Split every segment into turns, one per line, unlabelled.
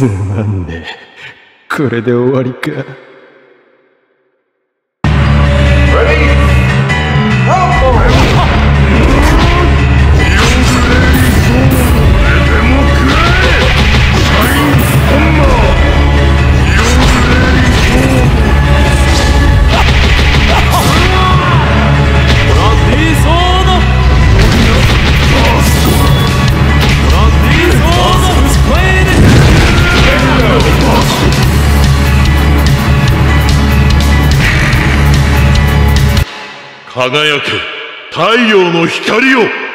つまんね。えこれで終わりか。
輝け。太陽の光を。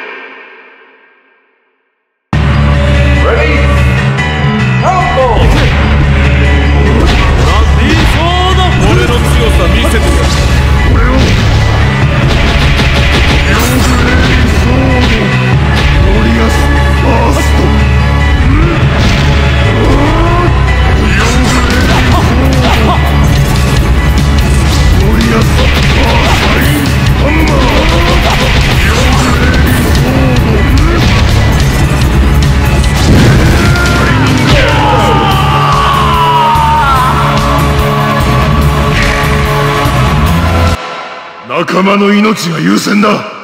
仲間の命が優先だ。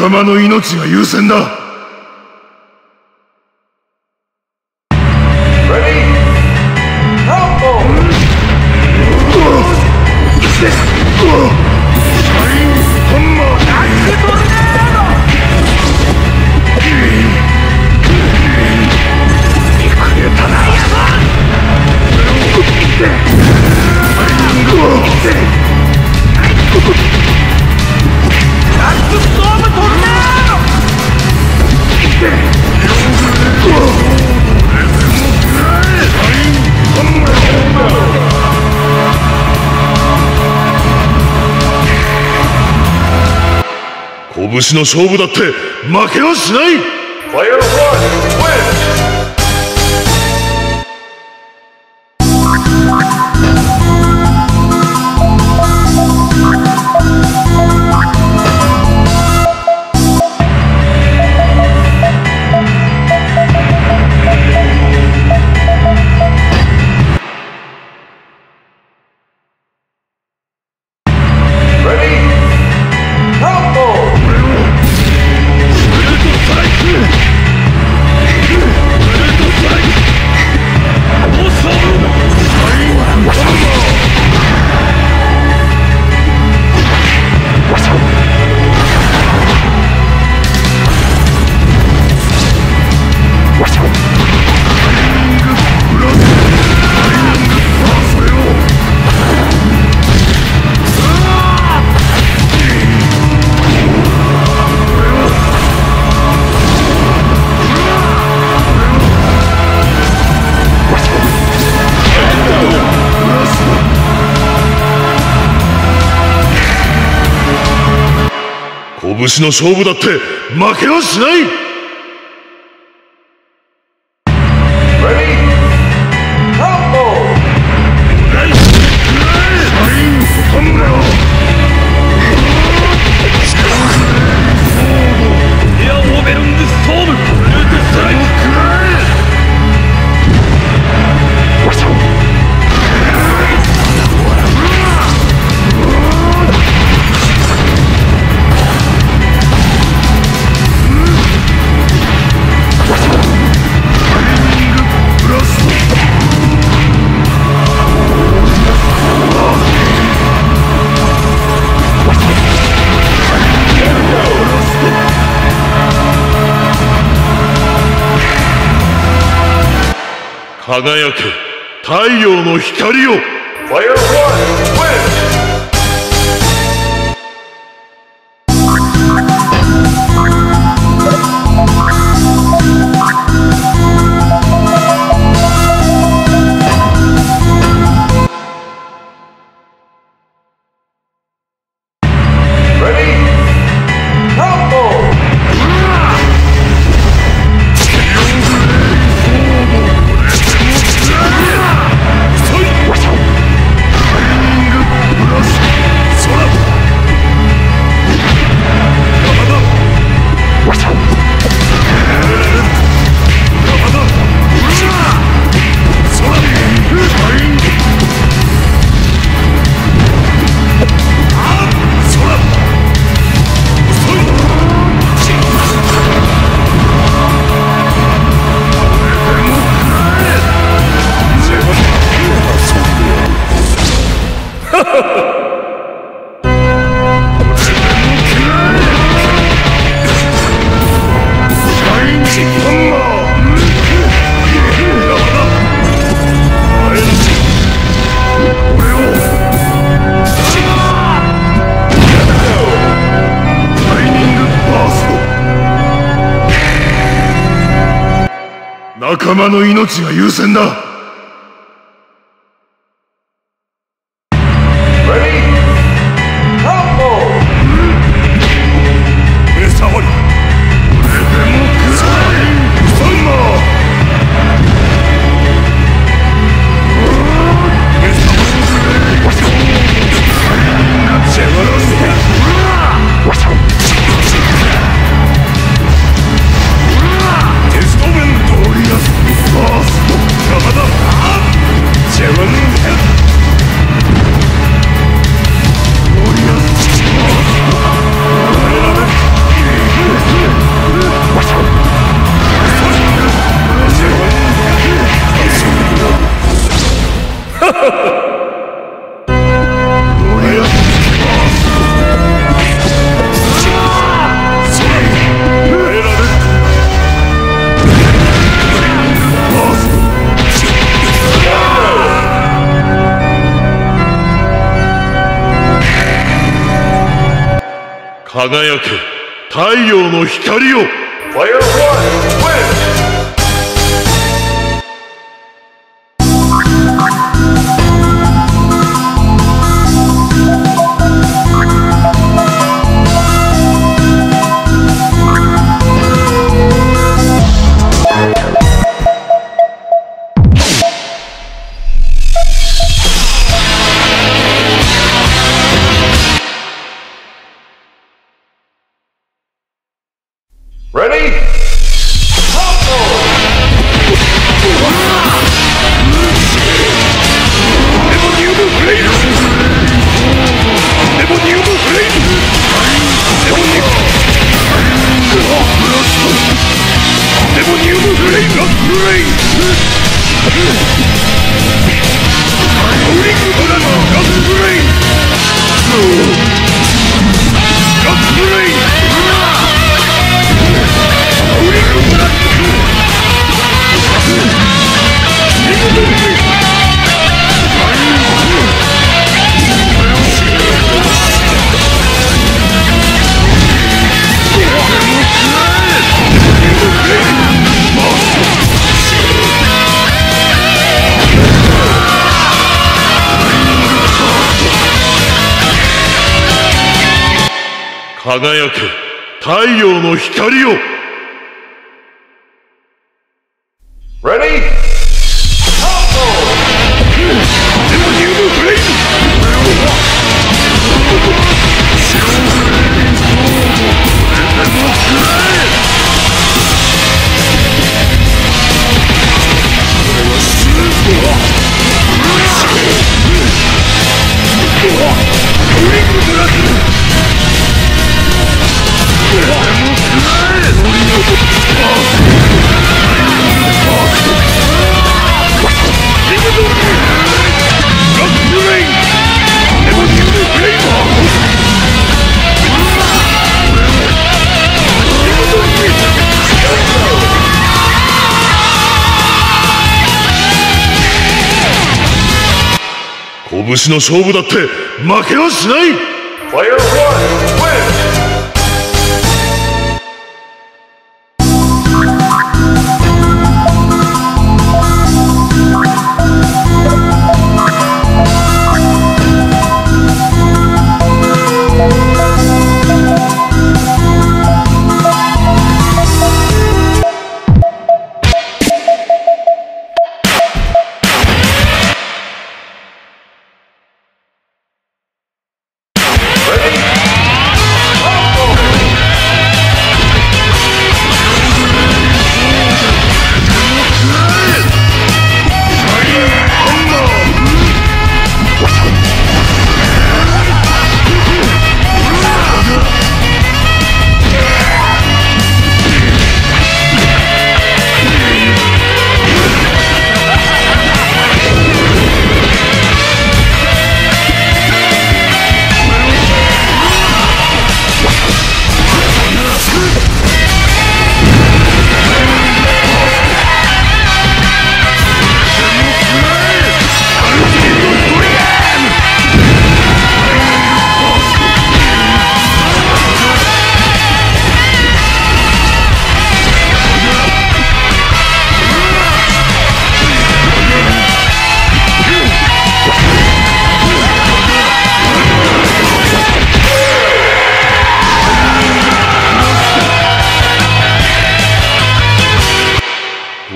仲間の命が優先だ。拳の勝負だって負けはしない。拳の勝負だって負けはしない。輝け。太陽の光を。仲間の命が優先だ。輝く太陽の光を。輝く太陽の光を
Ready?
拳の勝負だって負けはしない。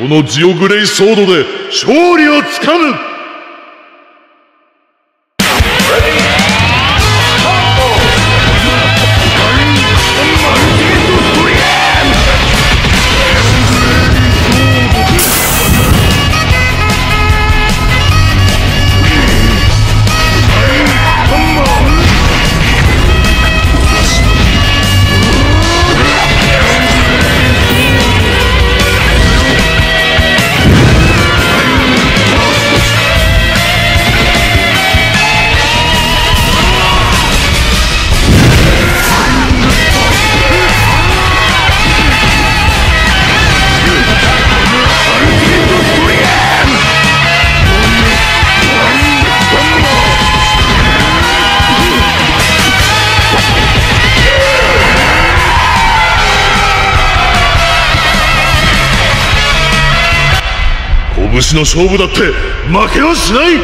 このジオグレイソードで勝利をつかむ。
武
士の勝負だって負けはしない。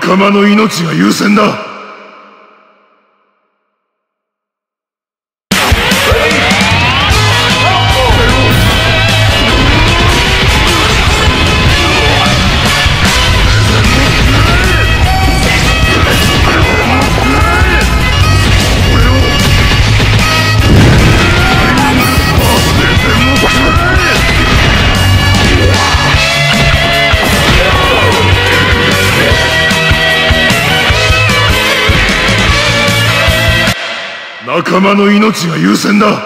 仲間の命が優先だ。仲間の命が優先だ。